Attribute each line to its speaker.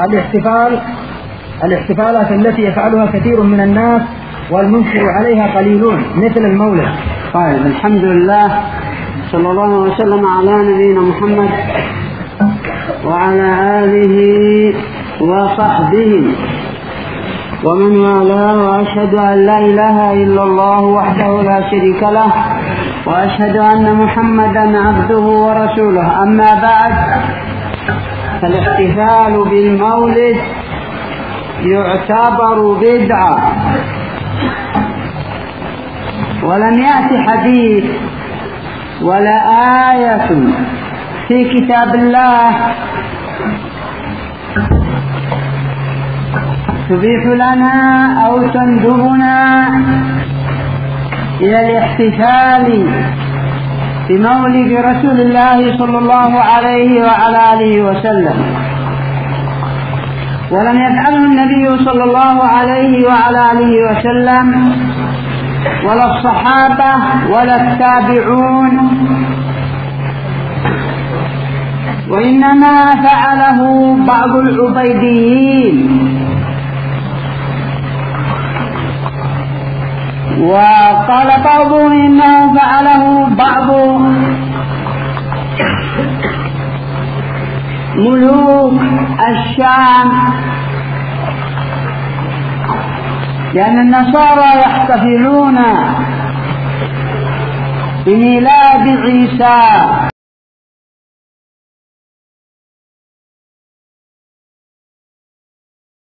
Speaker 1: الاحتفال الاحتفالات التي يفعلها كثير من الناس والمنكر عليها قليلون مثل المولد.
Speaker 2: طيب الحمد لله. صلى الله وسلم على نبينا محمد وعلى آله وصحبه. ومن والاه وأشهد أن لا إله إلا الله وحده لا شريك له وأشهد أن محمدا عبده ورسوله. أما بعد فالاحتفال بالمولد يعتبر بدعة. ولم يأتي حديث ولا آية في كتاب الله. تبيح لنا أو تندبنا إلى الاحتفال بمولد رسول الله صلى الله عليه وعلى آله وسلم. ولم يفعله النبي صلى الله عليه وعلى آله وسلم ولا الصحابة ولا التابعون. وإنما فعله بعض العبيديين. وقال بعضهم إنه فعله ملوك الشام. لأن النصارى يحتفلون بميلاد عيسى.